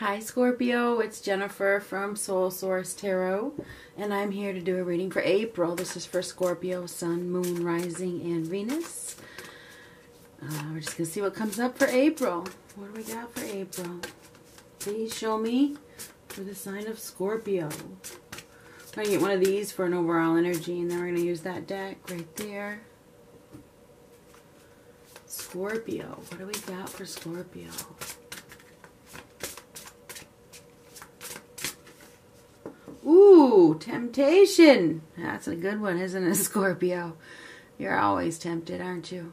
Hi Scorpio, it's Jennifer from Soul Source Tarot, and I'm here to do a reading for April. This is for Scorpio, Sun, Moon, Rising, and Venus. Uh, we're just going to see what comes up for April. What do we got for April? Please show me for the sign of Scorpio. I'm going to get one of these for an overall energy, and then we're going to use that deck right there. Scorpio. What do we got for Scorpio? Ooh, temptation. That's a good one, isn't it, Scorpio? You're always tempted, aren't you?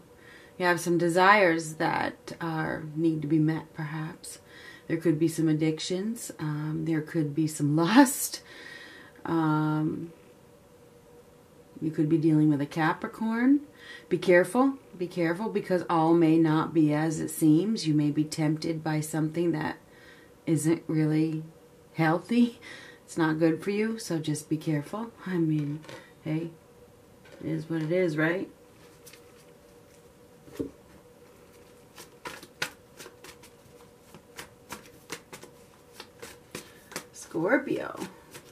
You have some desires that are need to be met, perhaps. There could be some addictions. Um, there could be some lust. Um, you could be dealing with a Capricorn. Be careful. Be careful because all may not be as it seems. You may be tempted by something that isn't really healthy. It's not good for you, so just be careful. I mean, hey, it is what it is, right? Scorpio.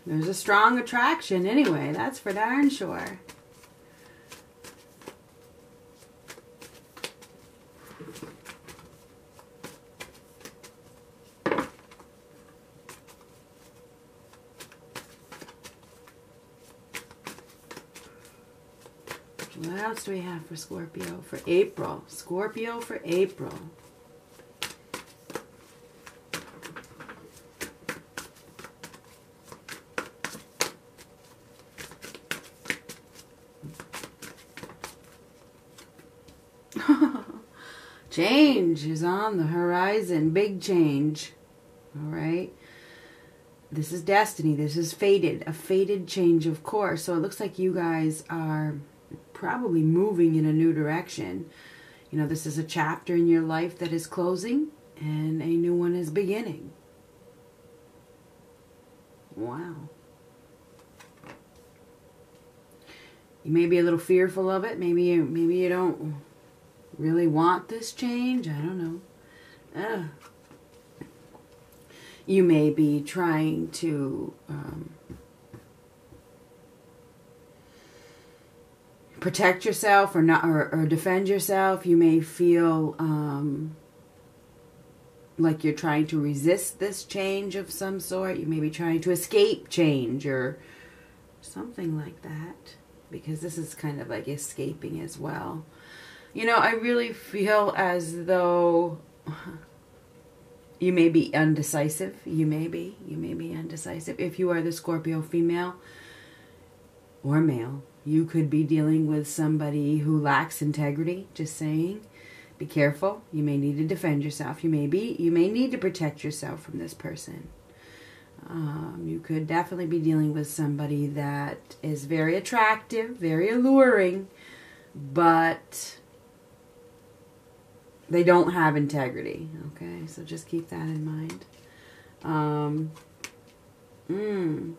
There's a strong attraction anyway, that's for darn sure. What else do we have for Scorpio for April? Scorpio for April. change is on the horizon. Big change. All right. This is destiny. This is fated. A fated change of course. So it looks like you guys are probably moving in a new direction. You know, this is a chapter in your life that is closing and a new one is beginning. Wow. You may be a little fearful of it. Maybe you, maybe you don't really want this change. I don't know. Uh, you may be trying to um, protect yourself or not or, or, defend yourself. You may feel um, like you're trying to resist this change of some sort. You may be trying to escape change or something like that because this is kind of like escaping as well. You know, I really feel as though you may be undecisive. You may be. You may be undecisive. If you are the Scorpio female or male, you could be dealing with somebody who lacks integrity, just saying. Be careful. You may need to defend yourself. You may be you may need to protect yourself from this person. Um, you could definitely be dealing with somebody that is very attractive, very alluring, but they don't have integrity. Okay, so just keep that in mind. Um, mm.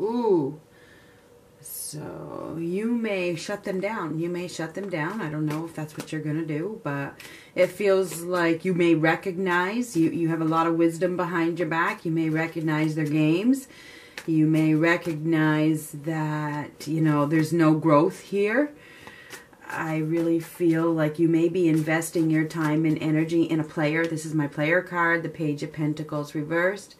Ooh. So you may shut them down. You may shut them down. I don't know if that's what you're going to do, but it feels like you may recognize, you, you have a lot of wisdom behind your back. You may recognize their games. You may recognize that, you know, there's no growth here. I really feel like you may be investing your time and energy in a player. This is my player card, the Page of Pentacles reversed.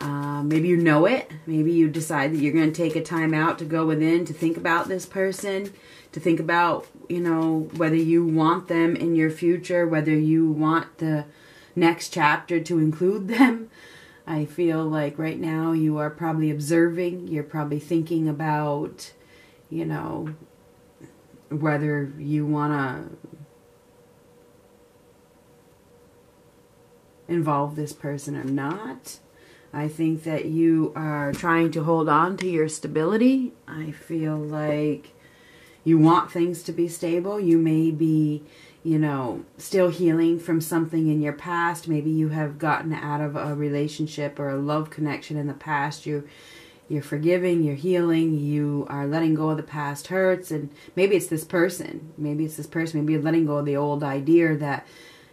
Uh, maybe you know it. Maybe you decide that you're going to take a time out to go within to think about this person, to think about, you know, whether you want them in your future, whether you want the next chapter to include them. I feel like right now you are probably observing, you're probably thinking about, you know, whether you want to involve this person or not. I think that you are trying to hold on to your stability. I feel like you want things to be stable. You may be, you know, still healing from something in your past. Maybe you have gotten out of a relationship or a love connection in the past. You you're forgiving, you're healing, you are letting go of the past hurts, and maybe it's this person, maybe it's this person, maybe you're letting go of the old idea that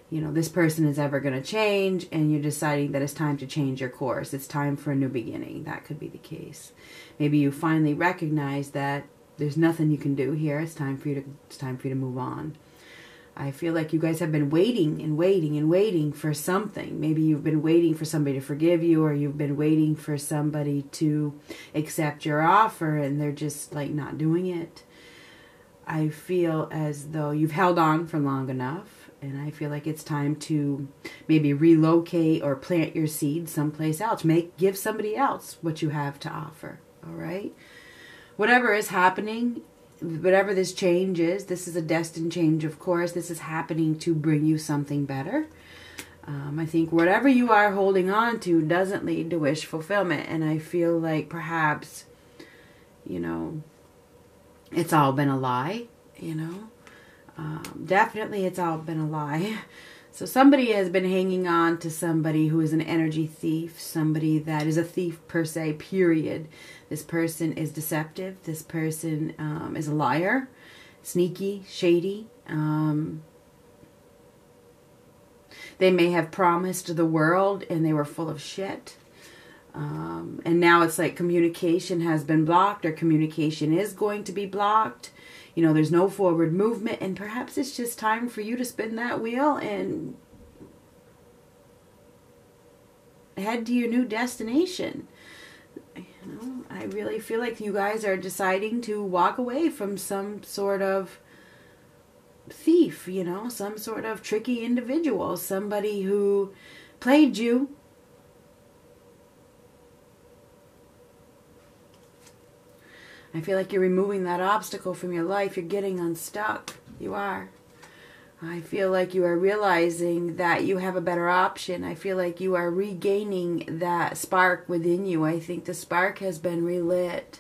you know this person is ever going to change and you're deciding that it's time to change your course. It's time for a new beginning. That could be the case. Maybe you finally recognize that there's nothing you can do here. It's time for you to it's time for you to move on. I feel like you guys have been waiting and waiting and waiting for something. Maybe you've been waiting for somebody to forgive you, or you've been waiting for somebody to accept your offer and they're just like not doing it. I feel as though you've held on for long enough, and I feel like it's time to maybe relocate or plant your seed someplace else. Make give somebody else what you have to offer. All right. Whatever is happening whatever this change is, this is a destined change, of course. This is happening to bring you something better. Um, I think whatever you are holding on to doesn't lead to wish fulfillment. And I feel like perhaps, you know, it's all been a lie, you know. Um, definitely it's all been a lie. So somebody has been hanging on to somebody who is an energy thief, somebody that is a thief per se, period. This person is deceptive. This person um, is a liar, sneaky, shady. Um, they may have promised the world and they were full of shit. Um, and now it's like communication has been blocked or communication is going to be blocked. You know, there's no forward movement, and perhaps it's just time for you to spin that wheel and head to your new destination. You know, I really feel like you guys are deciding to walk away from some sort of thief, you know, some sort of tricky individual, somebody who played you. I feel like you're removing that obstacle from your life. You're getting unstuck. You are. I feel like you are realizing that you have a better option. I feel like you are regaining that spark within you. I think the spark has been relit.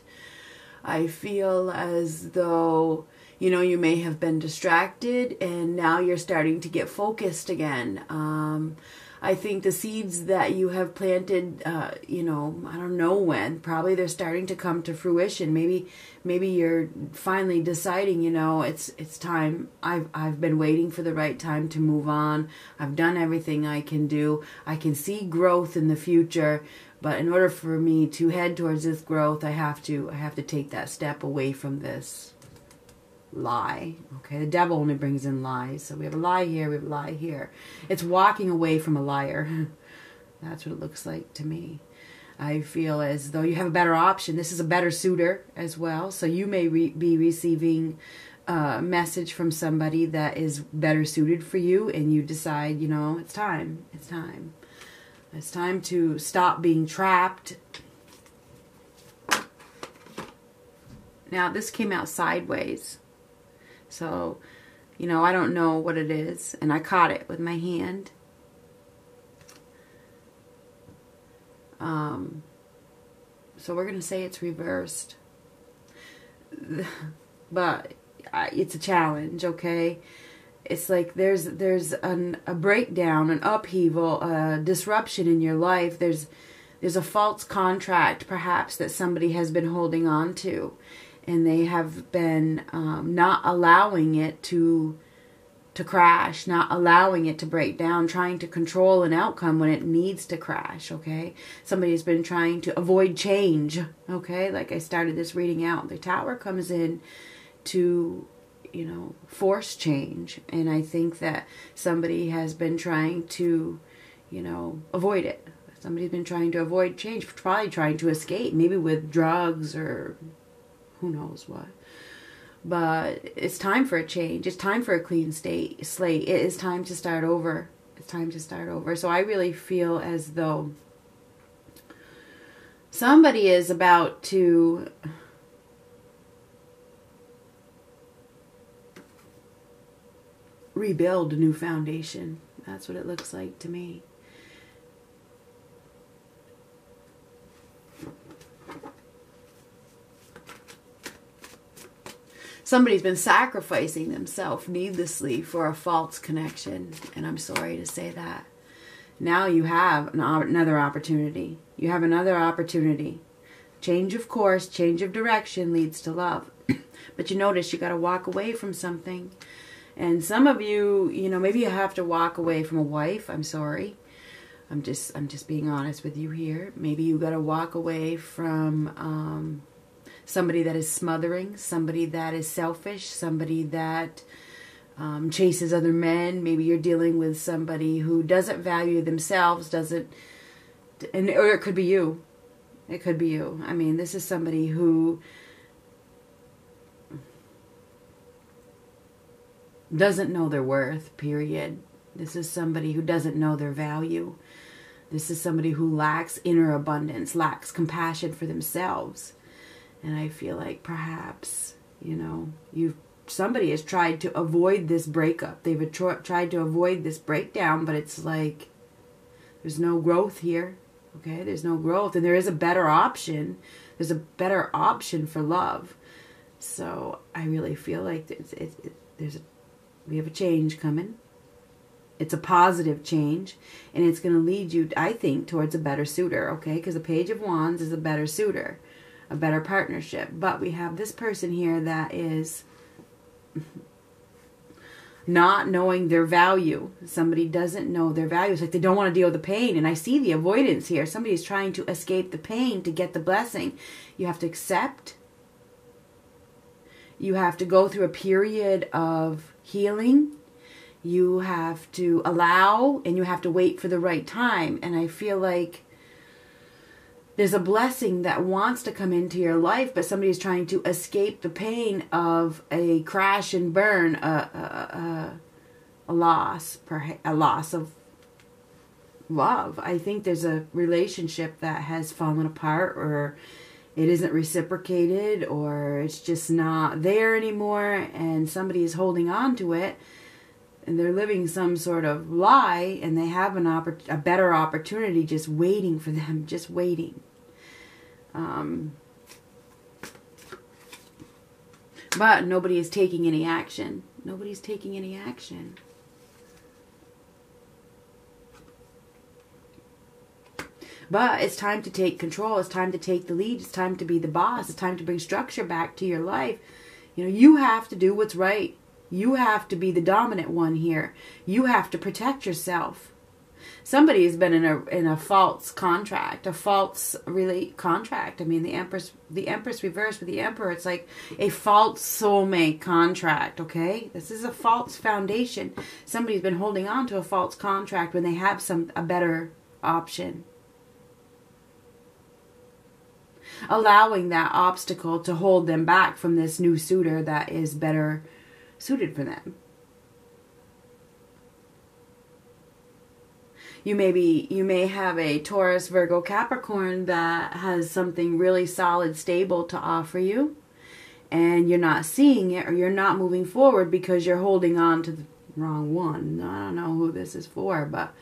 I feel as though, you know, you may have been distracted and now you're starting to get focused again. Um, I think the seeds that you have planted, uh, you know, I don't know when. Probably they're starting to come to fruition. Maybe, maybe you're finally deciding. You know, it's it's time. I've I've been waiting for the right time to move on. I've done everything I can do. I can see growth in the future. But in order for me to head towards this growth, I have to I have to take that step away from this lie. Okay, the devil only brings in lies. So we have a lie here, we have a lie here. It's walking away from a liar. That's what it looks like to me. I feel as though you have a better option. This is a better suitor as well. So you may re- be receiving a message from somebody that is better suited for you, and you decide, you know, it's time. It's time. It's time to stop being trapped. Now, this came out sideways. So, you know, I don't know what it is. And I caught it with my hand. Um, so we're going to say it's reversed. But it's a challenge, okay? It's like there's there's an, a breakdown, an upheaval, a disruption in your life. There's there's a false contract perhaps that somebody has been holding on to and they have been um, not allowing it to to crash, not allowing it to break down, trying to control an outcome when it needs to crash, okay? Somebody's been trying to avoid change, okay? Like I started this reading out. The tower comes in to, you know, force change. And I think that somebody has been trying to, you know, avoid it. Somebody's been trying to avoid change, probably trying to escape, maybe with drugs or who knows what. But it's time for a change. It's time for a clean state slate. It is time to start over. It's time to start over. So I really feel as though somebody is about to rebuild a new foundation. That's what it looks like to me. Somebody's been sacrificing themselves needlessly for a false connection. And I'm sorry to say that. Now you have an, another opportunity. You have another opportunity. Change of course, change of direction leads to love. but you notice you got to walk away from something. And some of you, you know, maybe you have to walk away from a wife. I'm sorry. I'm just I'm just being honest with you here. Maybe you got to walk away from um, somebody that is smothering, somebody that is selfish, somebody that um, chases other men. Maybe you're dealing with somebody who doesn't value themselves, doesn't, and or it could be you. It could be you. I mean, this is somebody who doesn't know their worth, period. This is somebody who doesn't know their value. This is somebody who lacks inner abundance, lacks compassion for themselves. And I feel like perhaps, you know, you've somebody has tried to avoid this breakup. They've tried to avoid this breakdown, but it's like there's no growth here. Okay, there's no growth, and there is a better option. There's a better option for love. So I really feel like it's, it's, it, there's a, we have a change coming. It's a positive change, and it's going to lead you, I think, towards a better suitor. Okay, because the Page of Wands is a better suitor, a better partnership. But we have this person here that is not knowing their value. Somebody doesn't know their value. It's like they don't want to deal with the pain. And I see the avoidance here. Somebody is trying to escape the pain to get the blessing. You have to accept. You have to go through a period of healing. You have to allow and you have to wait for the right time. And I feel like there's a blessing that wants to come into your life, but somebody's trying to escape the pain of a crash and burn, a, a, a, a loss, a loss of love. I think there's a relationship that has fallen apart or it isn't reciprocated or it's just not there anymore and somebody is holding on to it and they're living some sort of lie and they have an oppor- a better opportunity just waiting for them just waiting um, but nobody is taking any action. Nobody's taking any action. But it's time to take control. It's time to take the lead. It's time to be the boss. It's time to bring structure back to your life. You know, you have to do what's right. You have to be the dominant one here. You have to protect yourself somebody has been in a in a false contract, a false really contract. I mean, the Empress the Empress reversed with the Emperor. It's like a false soulmate contract. Okay, this is a false foundation. Somebody's been holding on to a false contract when they have some a better option. Allowing that obstacle to hold them back from this new suitor that is better suited for them. You may be you may have a Taurus, Virgo, Capricorn that has something really solid, stable to offer you, and you're not seeing it or you're not moving forward because you're holding on to the wrong one. I don't know who this is for, but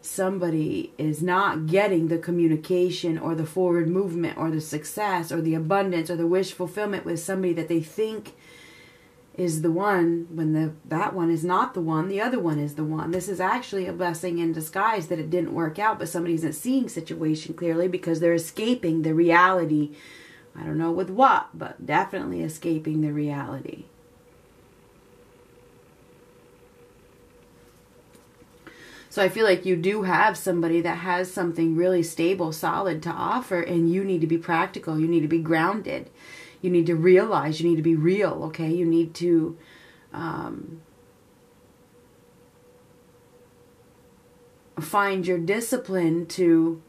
somebody is not getting the communication or the forward movement or the success or the abundance or the wish fulfillment with somebody that they think is the one when the that one is not the one the other one is the one. This is actually a blessing in disguise that it didn't work out but somebody isn't seeing situation clearly because they're escaping the reality. I don't know with what but definitely escaping the reality. So i feel like you do have somebody that has something really stable solid to offer and you need to be practical. You need to be grounded you need to realize you need to be real okay? You need to um, find your discipline to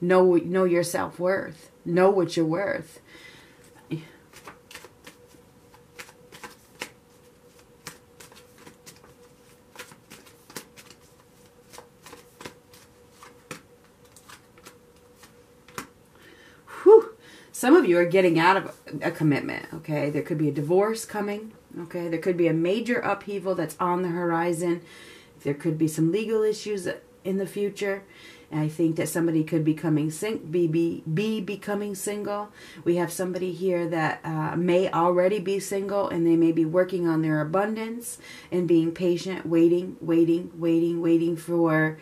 know know your self-worth know what you're worth Some of you are getting out of a commitment, okay? There could be a divorce coming, okay? There could be a major upheaval that's on the horizon. There could be some legal issues in the future. And I think that somebody could becoming sing- be, be, be becoming single. We have somebody here that uh, may already be single and they may be working on their abundance and being patient, waiting, waiting, waiting, waiting for,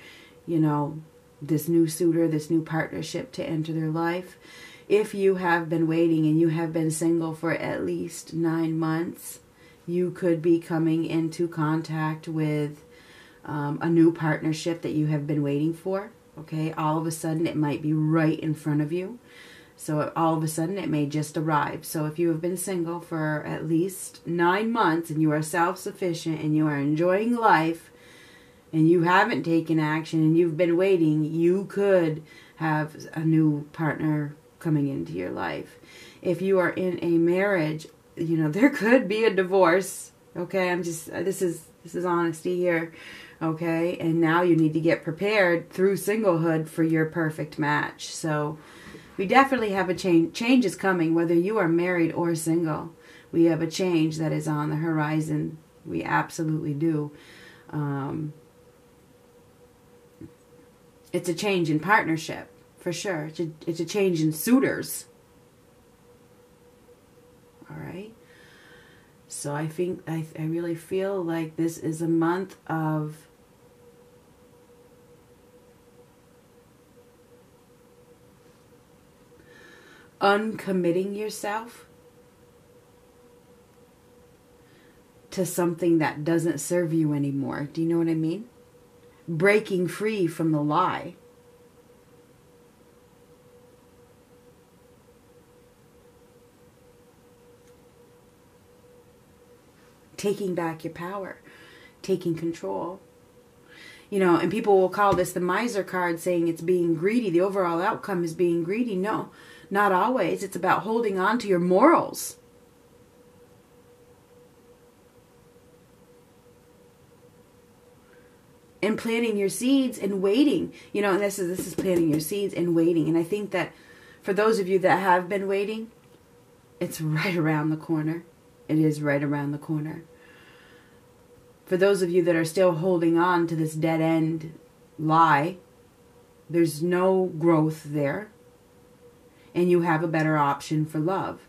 you know, this new suitor, this new partnership to enter their life if you have been waiting and you have been single for at least nine months, you could be coming into contact with um, a new partnership that you have been waiting for. Okay, all of a sudden it might be right in front of you. So all of a sudden it may just arrive. So if you have been single for at least nine months and you are self sufficient and you are enjoying life and you haven't taken action and you've been waiting, you could have a new partner coming into your life. If you are in a marriage, you know, there could be a divorce. Okay, I'm just this is this is honesty here. Okay, and now you need to get prepared through singlehood for your perfect match. So we definitely have a change change is coming whether you are married or single. We have a change that is on the horizon. We absolutely do. Um, it's a change in partnership for sure. It's a, it's a change in suitors. All right. So I think I, I really feel like this is a month of uncommitting yourself to something that doesn't serve you anymore. Do you know what I mean? Breaking free from the lie. Taking back your power, taking control. You know, and people will call this the miser card, saying it's being greedy. The overall outcome is being greedy. No, not always. It's about holding on to your morals. And planting your seeds and waiting. You know, and this is this is planting your seeds and waiting. And I think that for those of you that have been waiting, it's right around the corner. It is right around the corner. For those of you that are still holding on to this dead end lie, there's no growth there. And you have a better option for love.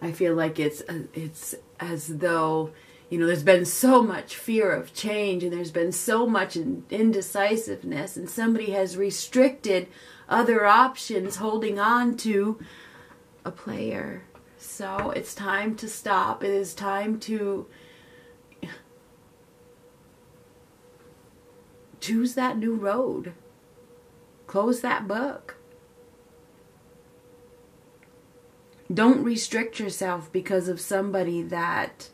I feel like it's uh, it's as though you know, there's been so much fear of change and there's been so much indecisiveness, and somebody has restricted other options holding on to a player. So it's time to stop. It is time to choose that new road, close that book. Don't restrict yourself because of somebody that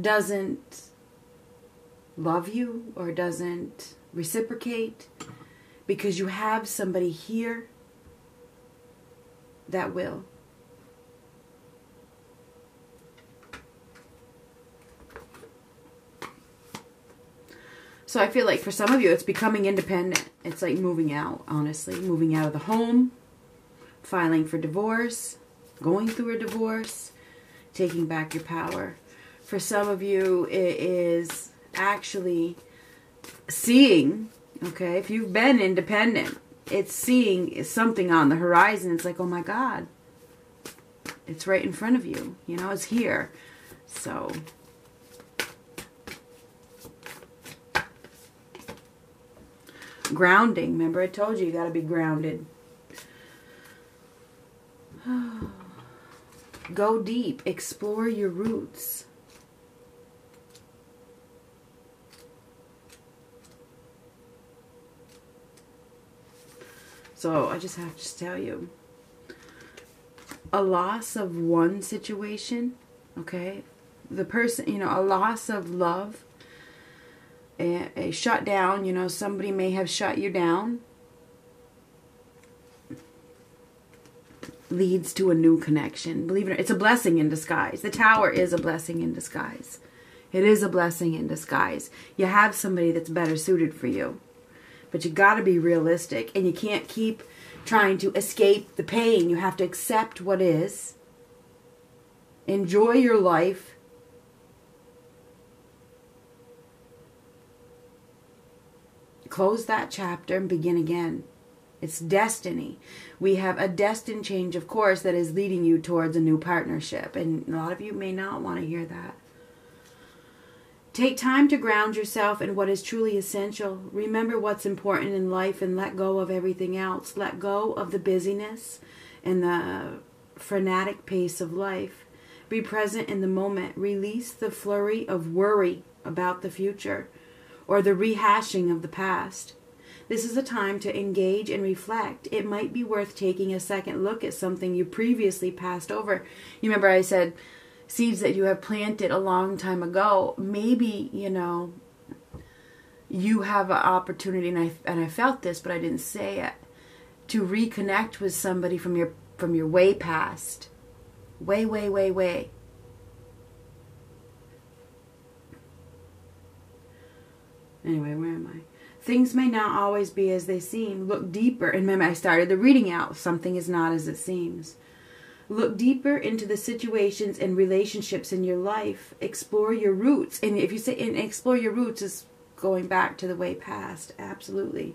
doesn't love you or doesn't reciprocate because you have somebody here that will. So I feel like for some of you, it's becoming independent. It's like moving out, honestly. Moving out of the home, filing for divorce, going through a divorce, taking back your power for some of you, it is actually seeing, okay, if you've been independent, it's seeing something on the horizon. It's like, oh my God, it's right in front of you. You know, it's here. So. Grounding. Remember, I told you you got to be grounded. Go deep. Explore your roots. So I just have to tell you a loss of one situation, okay? The person, you know, a loss of love, a, a shutdown, you know, somebody may have shut you down, leads to a new connection. Believe it or not, it's a blessing in disguise. The tower is a blessing in disguise. It is a blessing in disguise. You have somebody that's better suited for you. But you got to be realistic and you can't keep trying to escape the pain. You have to accept what is. Enjoy your life. Close that chapter and begin again. It's destiny. We have a destined change of course that is leading you towards a new partnership. And a lot of you may not want to hear that. Take time to ground yourself in what is truly essential. Remember what's important in life and let go of everything else. Let go of the busyness and the frenetic pace of life. Be present in the moment. Release the flurry of worry about the future or the rehashing of the past. This is a time to engage and reflect. It might be worth taking a second look at something you previously passed over. You remember I said, seeds that you have planted a long time ago, maybe, you know, you have an opportunity and I and I felt this but I didn't say it to reconnect with somebody from your from your way past. Way way way way. Anyway, where am I? Things may not always be as they seem. Look deeper. And remember, I started the reading out. Something is not as it seems. Look deeper into the situations and relationships in your life. Explore your roots. And if you say and explore your roots is going back to the way past, absolutely.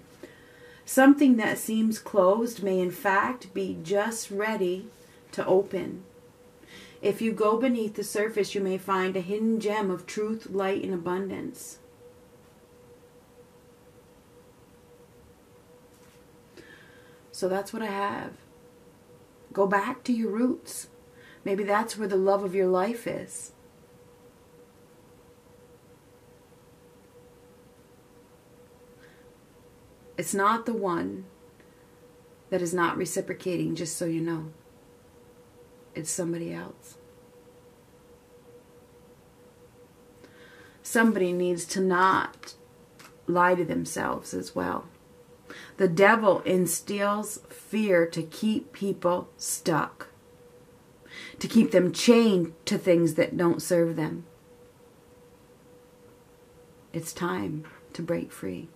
Something that seems closed may in fact be just ready to open. If you go beneath the surface, you may find a hidden gem of truth, light, and abundance. So that's what I have. Go back to your roots. Maybe that's where the love of your life is. It's not the one that is not reciprocating, just so you know. It's somebody else. Somebody needs to not lie to themselves as well. The devil instills fear to keep people stuck, to keep them chained to things that don't serve them. It's time to break free.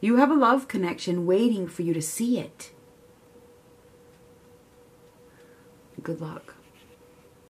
You have a love connection waiting for you to see it. Good luck.